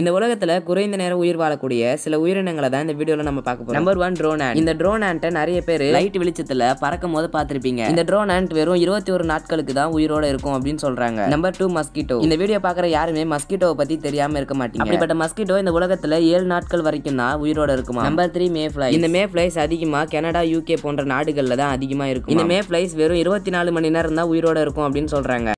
இந்த உலகத்துல குறைந்த நேரம் உயிர் வாழக்கூடிய சில உயிரினங்களை தான் இந்த வீடியோல நம்ம பார்க்க போறோம். நம்பர் ஒன் ட்ரோன் இந்த ட்ரோன் ஆண்ட்டை நிறைய பேர் லைட் வெளிச்சத்துல பறக்கும் போது பார்த்துருப்பீங்க. இந்த ட்ரோன் ஆண்ட் வெறும் இருபத்தி ஒரு நாட்களுக்கு தான் உயிரோட இருக்கும் அப்படின்னு சொல்றாங்க. நம்பர் டூ மஸ்கிட்டோ இந்த வீடியோ பார்க்குற யாருமே மஸ்கிட்டோவை பத்தி தெரியாம இருக்க மாட்டீங்க. அப்படிப்பட்ட மஸ்கிட்டோ இந்த உலகத்துல ஏழு நாட்கள் வரைக்கும் தான் உயிரோட இருக்குமா? நம்பர் த்ரீ மேஃப்ளை இந்த மே ஃபிளைஸ் அதிகமா கனடா யூகே போன்ற நாடுகள்ல தான் அதிகமா இருக்கும்? இந்த மேஃப்ளைஸ் வெறும் இருபத்தி நாலு மணி நேரம் தான் உயிரோட இருக்கும் அப்படின்னு சொல்றாங்க.